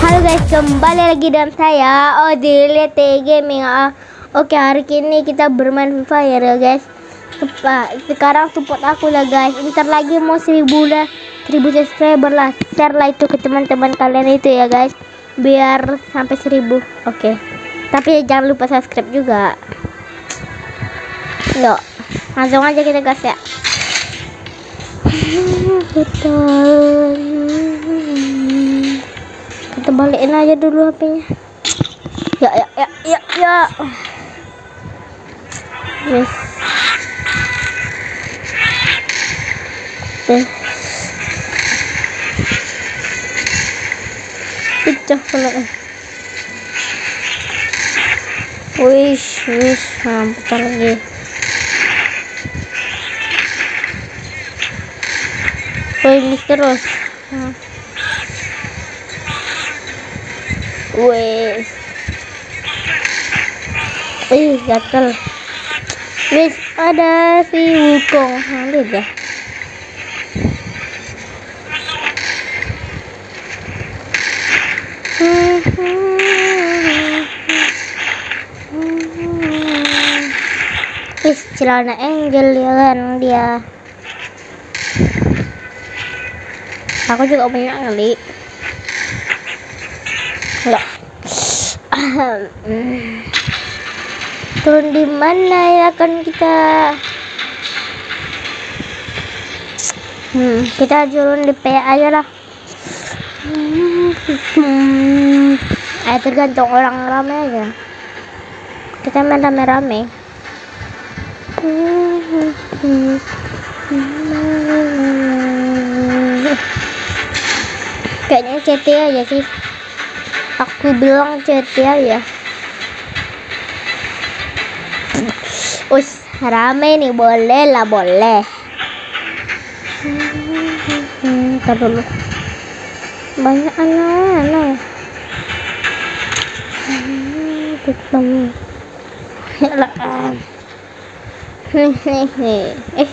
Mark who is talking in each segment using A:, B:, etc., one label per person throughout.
A: Halo guys, kembali lagi dengan saya Odil TG Gaming. Oke, hari ini kita bermain Fire ya guys. Sekarang support aku lah guys. Ntar lagi mau seribu lah, seribu subscriber lah. Share lah itu ke teman-teman kalian itu ya guys. Biar sampai seribu. Oke. Tapi jangan lupa subscribe juga. Yuk, langsung aja kita gas ya. Betul. Kita balikin aja dulu HP-nya. Ya ya ya ya ya. Wes. Pecah pula. Wish, wish, nah, lagi. Wih, terus. Nah. Wes. Ih, gatel. Wes, ada si Wukong. Lihat ya. Wis, celana angel ya kan dia. Aku juga punya kali. Enggak. Turun di mana ya kan kita? Hmm, kita turun di P aja lah. Hmm, eh tergantung orang rame aja. Kita main rame-rame. Kayaknya CT aja sih aku bilang CT aja Us rame nih. Boleh lah boleh. Hmm, ntar dulu banyak anak-anak. Ketemu. Ya lah eh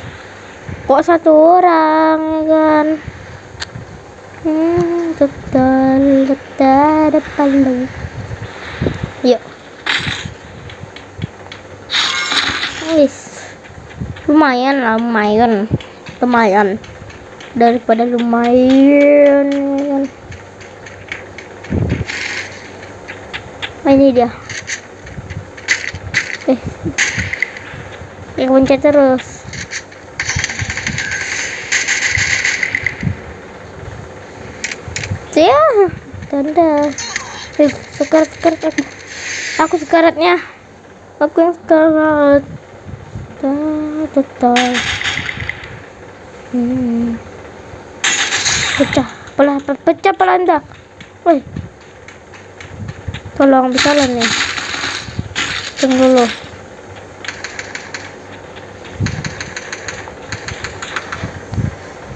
A: kok satu orang ya kan? hmm, betul betul depan yuk. Wis. Lumayan lah lumayan. Lumayan. Daripada lumayan oh, ini dia. Eh. Yang pencet terus ya. Tanda. Sekarat sekarat aku aku sekaratnya. Aku yang sekarat. Total hmm. pecah pelah pecah pelah anda woi tolong bisa lah nih. Tunggu dulu.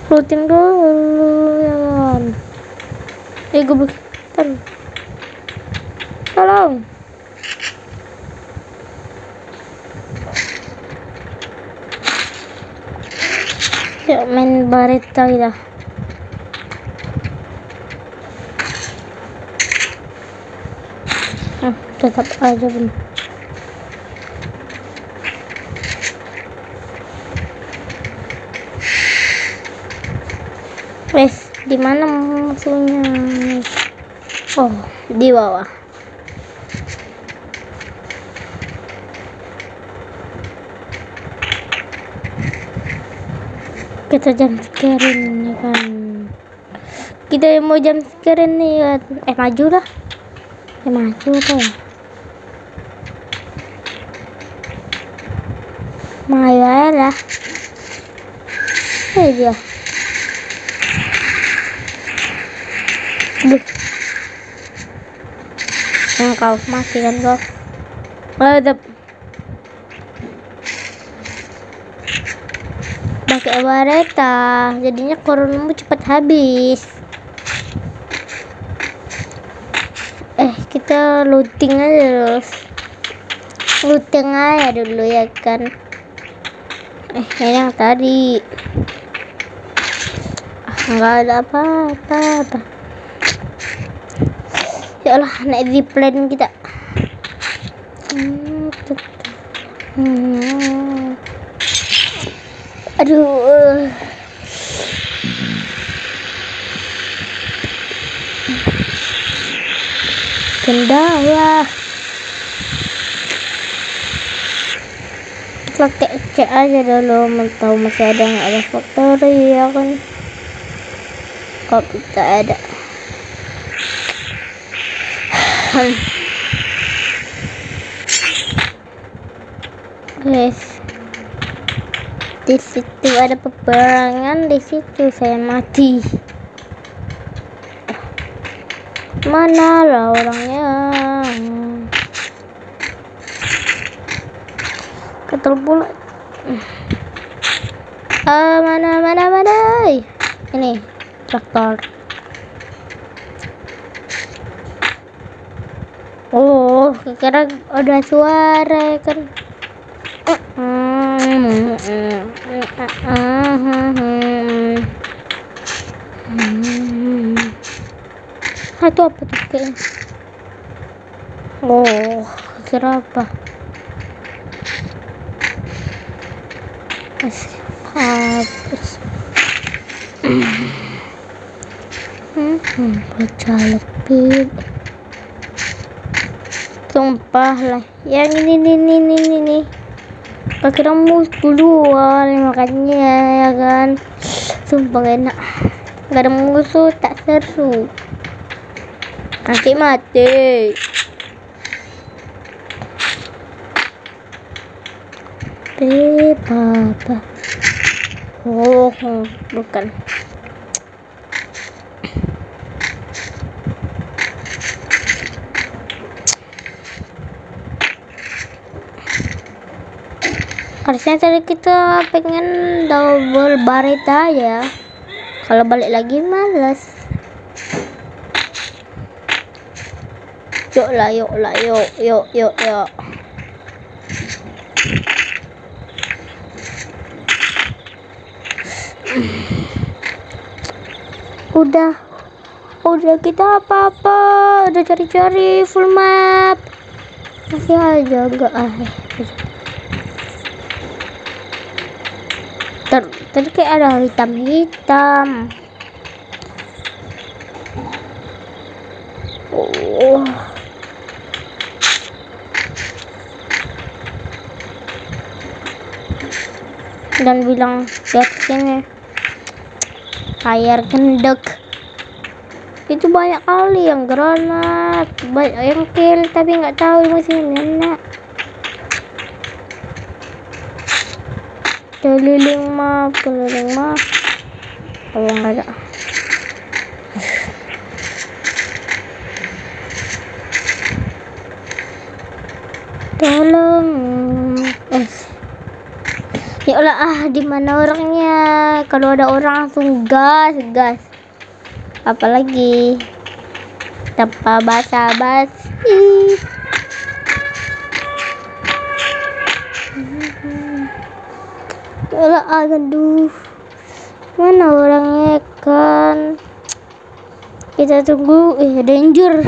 A: Looting dulu ya kan eh gue Bentar. tolong. Ya main barita kita. Ah, tetap aja bun. Wes di mana musuhnya oh di bawah. Kita jam sekarang ya kan? Kita mau jam sekarang nih ya. Eh maju lah. Eh maju apa ya maju lah eh dia. Duh. Yang kau mati kan kau. Ada pakai bareta jadinya koronamu cepat habis. Eh kita looting aja terus looting aja dulu ya kan? Eh yang tadi. Nggak ada apa-apa. apa. Ya Allah naik di kita. Hmm, hmm. aduh. Kendala. Kita cek, aja dulu mau tahu masih ada nggak ada factory ya kan? Kok tidak ada guys di situ ada peperangan di situ saya mati. Mana lah orangnya? Ketel pula. Ah mana mana mana? Ini traktor oh kira ada suara ya kan Ah, itu apa tuh kayaknya? Oh, kira apa? Habis. Hmm, baca lebih. Sumpah lah, yang ini ini ini ini ini. Pakai mus duluan makanya ya kan. Sumpah enak. Gak ada musuh tak seru. Nanti mati. Eh, apa? Oh, bukan. Harusnya tadi kita pengen double baret aja. Kalau balik lagi males. Yuk lah, yuk lah, yuk, yuk, yuk, yuk. Udah, udah kita apa-apa, udah cari-cari full map. Masih aja enggak ah. Tadi kayak ada hitam-hitam. Oh. Dan bilang lihat sini air gendek itu banyak kali yang granat banyak yang kill tapi nggak tahu masih mana keliling map keliling map oh nggak ada. Tolong. Eh. Ya Allah ah di mana orangnya? Kalau ada orang langsung gas gas. Apalagi? Tanpa basa aduh mana orangnya kan? Kita tunggu. Eh danger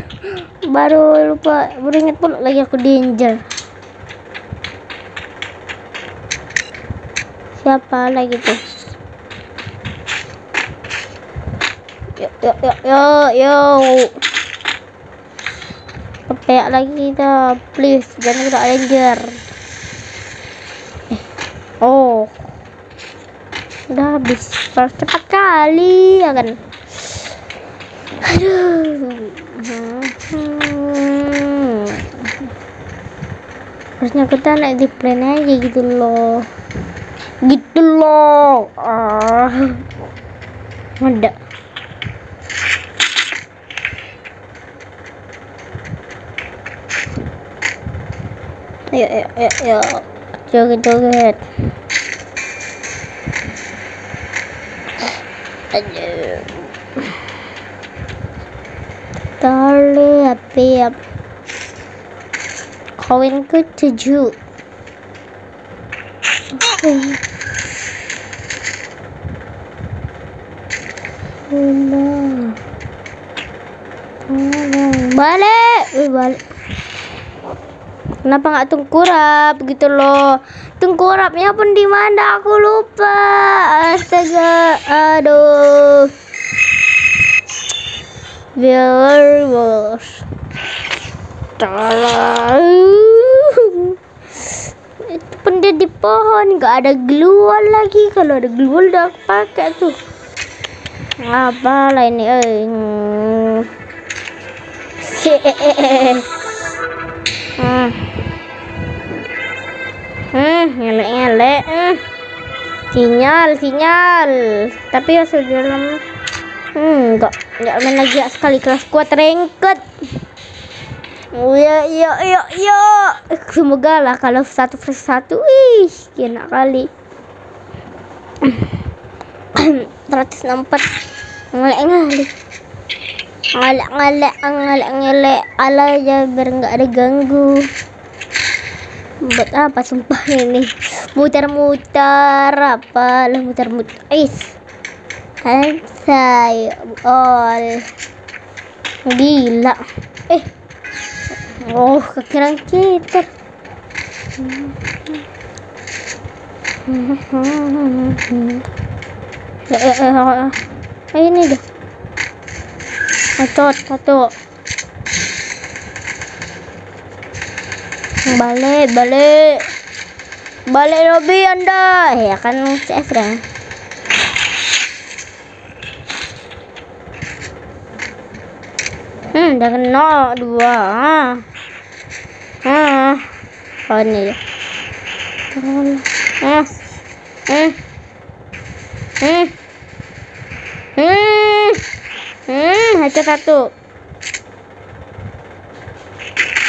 A: baru lupa. Baru ingat pula lagi aku danger siapa lagi tuh? Yuk yuk yuk yuk kepeak lagi kita please jangan kita danger eh oh udah habis. Harus cepat kali ya kan? Aduh. Hmm. harusnya kita naik di plane aja gitu loh. Gitu loh. Ah. Ada. Ayo ayo ayo ayo. Joget joget aduh tali api koinku tujuh Tolong. Tolong. Balik. Balik. Kenapa nggak tengkurap gitu loh? Tengkurapnya pun di mana? Aku lupa. Astaga. Aduh. Pun dia di pohon, nggak ada glual lagi. Kalau ada glual udah aku pakai tuh. Apa lah ini? Eh. Hmm. Hmm, ngelek-ngelek. Hmm. Sinyal, sinyal. Tapi ya sudah dalam Hmm, enggak, enggak main lagi ya sekali kelas kuat rengket. Oh ya, ya, ya, ya. Semoga lah kalau satu versus satu, ih, enak kali. 164 ngelek ngelek ngelek ngelek ngelek ngelek ala aja biar nggak ada ganggu buat apa sumpah ini? Muter-muter apa? Lah muter-muter is saya all. Gila. Eh. Oh kekiran kita. Eh, eh, eh, eh, eh, ini dah Acot, satu balik balik. Balik lobby anda. Ya kan CS dah hmm udah kena dua. Ah. Ah. Oh ini ya ah. Hmm. Hmm. Hmm. Hmm haca satu.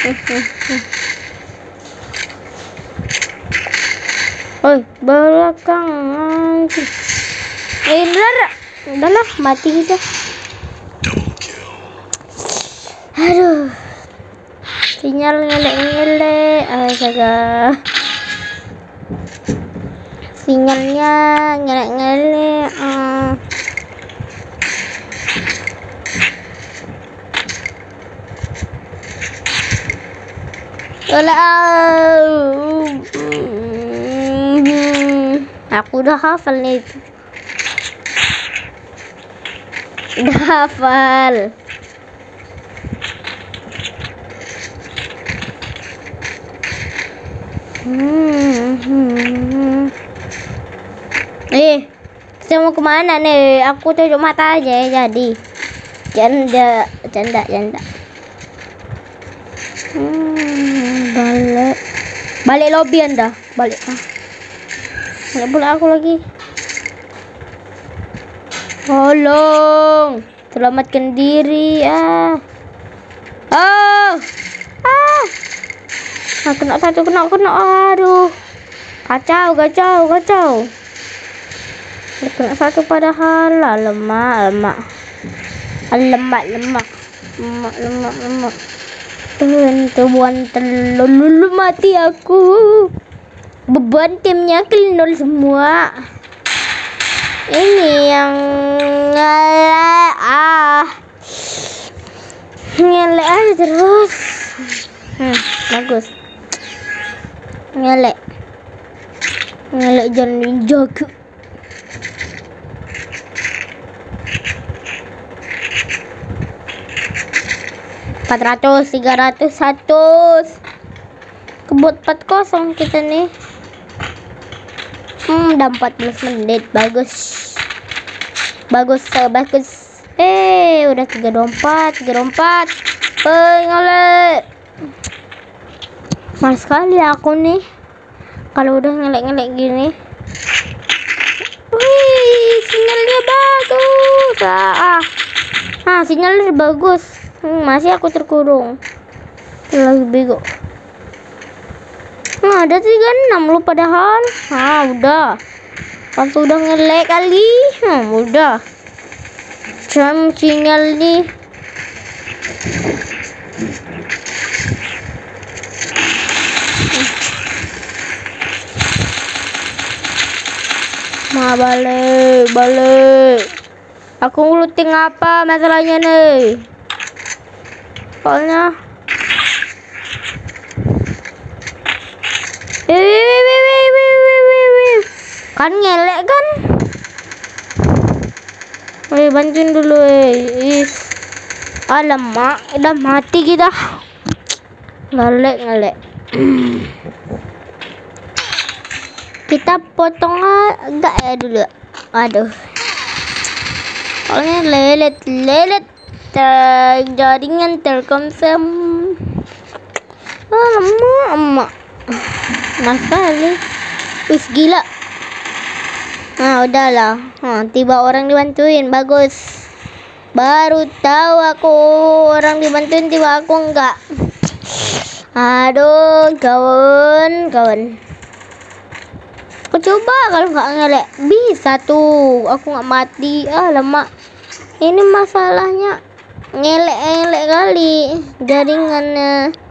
A: Hmm, hmm, hmm. Oi, belakang anjing. Eh, udah, udah lah, mati kita. Aduh. Sinyal ngelek-ngelek. Astaga. Sinyalnya ngelek-ngelek. Ah. Tolong. Aku udah hafal nih. Udah hafal. Hmm. Eh, kita mau ke mana nih? Aku tutup mata aja ya jadi. Janda, janda, janda. Hmm, balik. Balik lobby anda. Balik. Ah. Nggak boleh aku lagi. Tolong, selamatkan diri ah. Oh, ah. Ah, kena satu, kena, kena. Aduh, kacau, kacau, kacau. Kena satu padahal lah lemak, lemak. Lemak, lemak. Lemak, lemak, lemak. Tentuan telur mati aku beban timnya nol semua. Ini yang ngelek ah. Ngelek aja terus. Hmm, bagus. Ngelek ngelek jangan jaga empat ratus tiga ratus satu kebut empat kosong kita nih Hmm, udah 14 menit. Bagus. Bagus, bagus. Eh, udah 324, 324. Eh, ngolek. Mal sekali aku nih. Kalau udah ngelek-ngelek gini. Wih, sinyalnya bagus. Ah, ah sinyalnya bagus. Hmm, masih aku terkurung. Lagi bego. Nah, ada 36 lu padahal. Ah, udah. Pas udah ngelek kali. Nah, udah. Jam sinyal nih. Ma balik, balik. Aku looting apa masalahnya nih? Soalnya Wih, wih, wih, wih, wih, wih, wih, wih. Kan ngelek kan? Wih, bantuin dulu, eh. Alamak, udah mati kita. Ngelek, ngelek. Kita potong enggak ya dulu. Aduh. Soalnya lelet, lelet. Ter jaringan telkomsel. Alamak, emak. Kali. Wis gila. Nah, udahlah. Nah, tiba orang dibantuin. Bagus. Baru tahu aku orang dibantuin tiba aku enggak. Aduh, kawan, kawan. Aku coba kalau nggak ngelek bisa tuh. Aku nggak mati. Ah, lemak. Ini masalahnya ngelek-ngelek kali jaringannya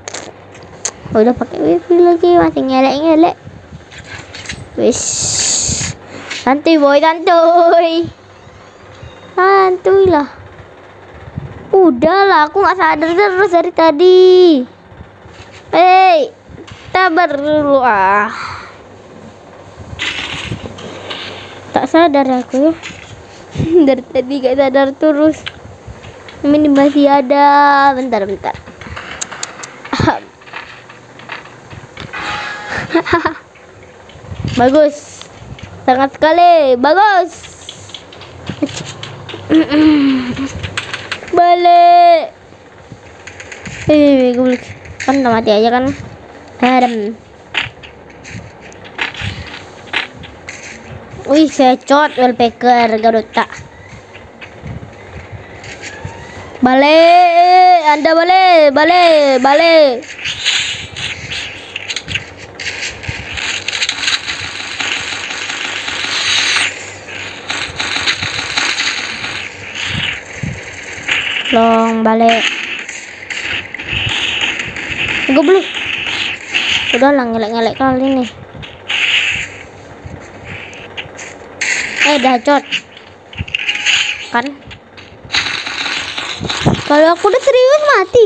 A: udah pakai wifi lagi masih ngelek-ngelek. Wis. Santuy boy santuy. Santuy lah. Udahlah aku nggak sadar terus dari tadi. Hei sabar dulu ah. Tak sadar aku ya. Dari tadi gak sadar terus. Ini masih ada. Bentar bentar bagus. Sangat sekali. Bagus. Balik. Eh gue kan mati aja kan? Adam Wih, secot wallpaper Garuda. Balik, Anda balik, balik, balik. Long balik. Gue beli udah lah ngelek-ngelek kali nih eh dacot kan? Kalau aku udah serius mati.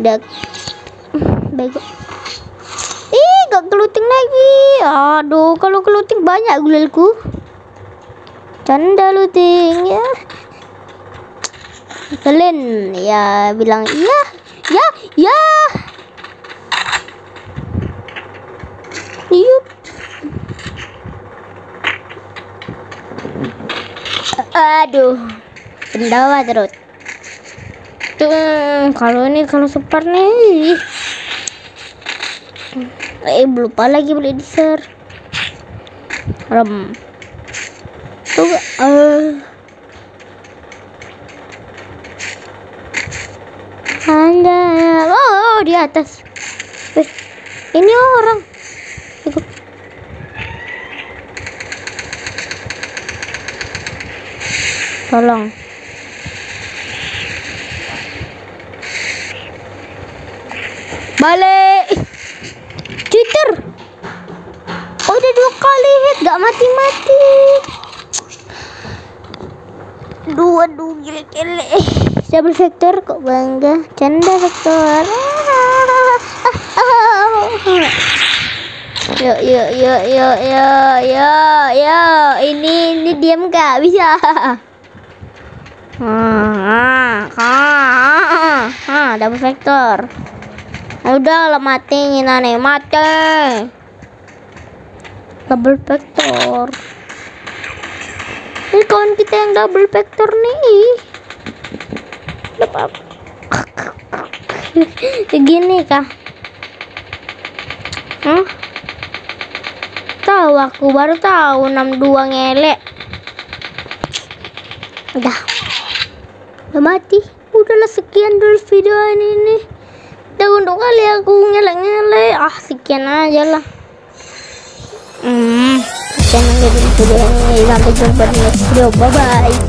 A: Udah bego. Ih gak keluting lagi. Aduh kalau keluting banyak gulilku canda luting ya Kalian ya bilang iya, ya, ya. Yup. Aduh, pendawa terus. Tuh, kalau ini kalau super nih. Eh, lupa lagi beli dessert. Rem. Tuh, uh, Anda. Oh, oh di atas. Eh, ini orang. Ikut. Tolong. Balik. Cheater. Oh, udah dua kali hit, gak mati-mati. Dua dua gile-gile double vector kok bangga canda vector yuk yuk yuk yuk yuk yuk yuk ini ini diam gak bisa. Ah ah ah double vector udah lah mati nih mati. Double vector ini kawan kita yang double vector nih. Apa gini kah huh? tahu aku baru tahu 62 ngelek udah. Udah mati. Udahlah sekian dulu video ini udah untuk kali aku ngelek-ngelek ah sekian aja lah. Hmm. Dulu video ini sampai jumpa di next video. Bye bye